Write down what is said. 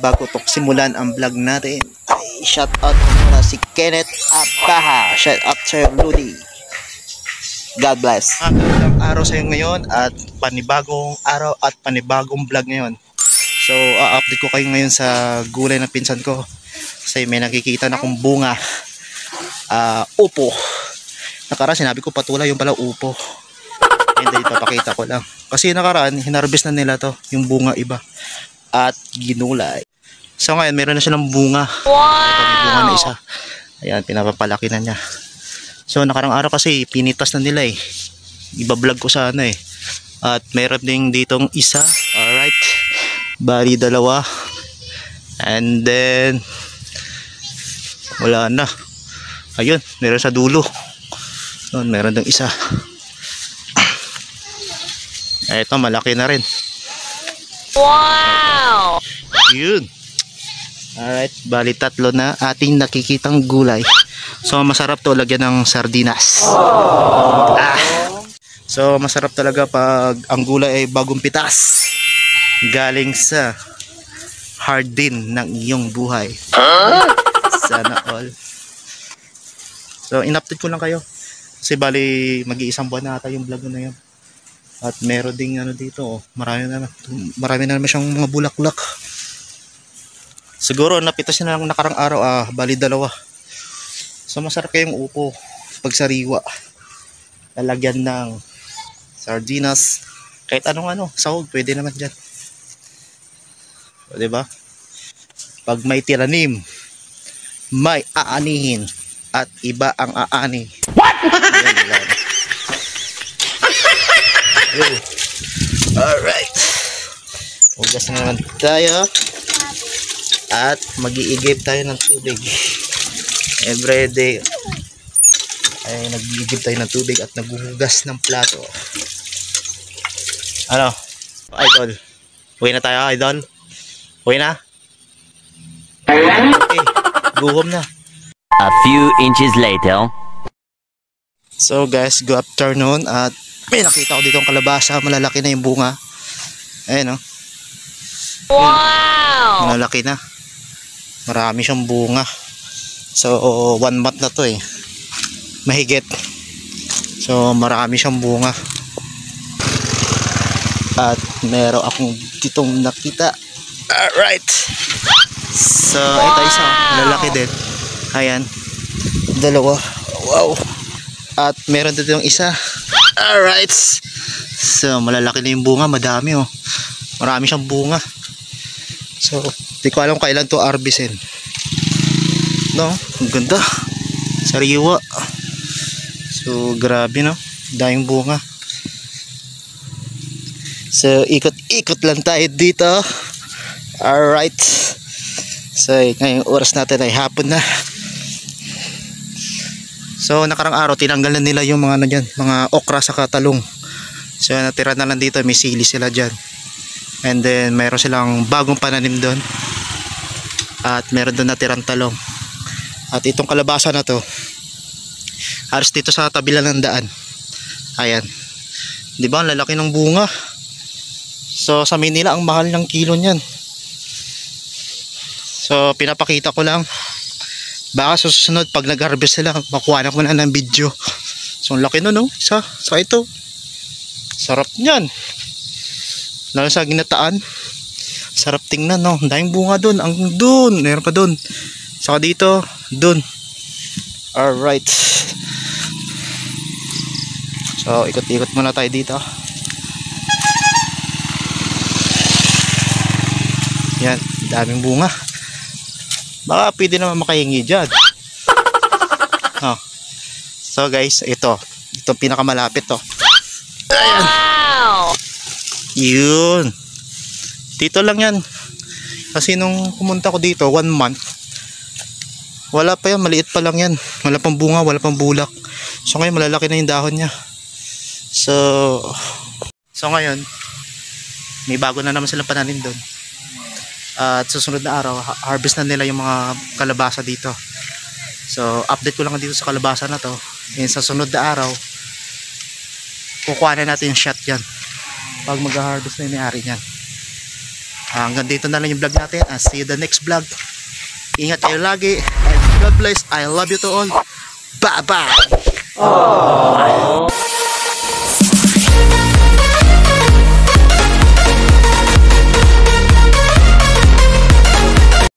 bago to simulan ang vlog natin, ay shout out muna si Kenneth Abaha. Shout out sa'yo, Rudy. God bless. Magandang araw sa iyo ngayon at panibagong araw at panibagong vlog ngayon. So, a-update ko kayo ngayon sa gulay ng pinsan ko. Kasi may nakikita na akong bunga. Ah, upo. Nakaraan sinabi ko patula yung pala upo. Hindi, papakita ko lang. Kasi nakaraan, hinarbis na nila to, yung bunga iba. At ginulay. So ngayon, meron na silang bunga. Wow! Ito, may bunga na isa. Ayan, pinapapalaki na niya. So nakarang araw kasi, pinitas na nila eh. Ibablog ko sana eh. At meron ding ditong isa. Alright. Bali dalawa. And then, wala na. Ayun, meron sa dulo. Doon, meron ding isa. Ito, malaki na rin. Wow! Yun. Alright, bali tatlo na ating nakikitang gulay. So, masarap to lagyan ng sardinas. Ah. So, masarap talaga pag ang gulay ay bagong pitas. Galing sa hard din ng iyong buhay. Sana all. So, in-update ko lang kayo. Kasi bali, mag-iisang buwan na ata yung vlog na yun. At meron ding ano dito, oh, marami na marami na naman siyang mga bulaklak. Siguro napitas na lang nakarang araw, ah, bali dalawa. So masarap kayong upo pag sariwa. Lalagyan ng sardinas, kahit anong ano, sahog, pwede naman diyan. O, di ba? Pag may tiranim, may aanihin at iba ang aani. What? Alright. Ugas na naman tayo. At mag-iigib tayo ng tubig. Every day ay nag-iigib tayo ng tubig at naghuhugas ng plato. Ano? Idol. Uwi na tayo, idol. Uwi na? Okay. Guhom na. A few inches later. So guys, good afternoon at may nakita ko dito ang kalabasa, malalaki na yung bunga. Ayan oh. Wow! Malalaki na. Marami siyang bunga. So, one month na to eh. Mahigit. So, marami siyang bunga. At meron akong ditong nakita. Alright. So, ito isa. Malalaki din. Ayan. Dalawa. Wow. At meron dito yung isa. Alright. So, malalaki na yung bunga. Madami oh. Marami siyang bunga. So, di ko alam kailan to arbisin. No? Ang ganda. Sariwa. So, grabe no. Daming bunga. So, ikot-ikot lang tayo dito. Alright. So, ngayong oras natin ay hapon na. So nakarang araw tinanggal na nila yung mga ano dyan, mga okra sa katalong. So natira na lang dito, may sili sila dyan. And then mayroon silang bagong pananim doon. At meron doon natirang talong. At itong kalabasa na to, halos dito sa tabi ng daan. Ayan. 'Di ba? Ang lalaki ng bunga. So sa Manila ang mahal ng kilo niyan. So pinapakita ko lang baka susunod pag nag-harvest sila makuha na ko na ng video so ang laki nun no isa sa ito sarap nyan lalo sa ginataan. Sarap tingnan no? Daming bunga dun. Ang dun! Meron pa dun. Saka dito dun. Alright. So ikot ikot muna tayo dito. Yan daming bunga. Baka pwede naman makahingi dyan. Oh. so guys ito. Ito pinakamalapit to ayan. Wow! Yun. Dito lang yan. Kasi nung pumunta ko dito one month wala pa yan maliit pa lang yan. Wala pang bunga wala pang bulak. So ngayon malalaki na yung dahon niya. So so ngayon may bago na naman silang pananim doon. At susunod na araw ha- harvest na nila yung mga kalabasa dito. So update ko lang dito sa kalabasa na to. And sa sunod na araw kukuha na natin yung shot yan pag mag-harvest na yung niyan Hanggang dito na lang yung vlog natin. And see you the next vlog. Ingat kayo lagi. And God bless. I love you to all. Bye-bye.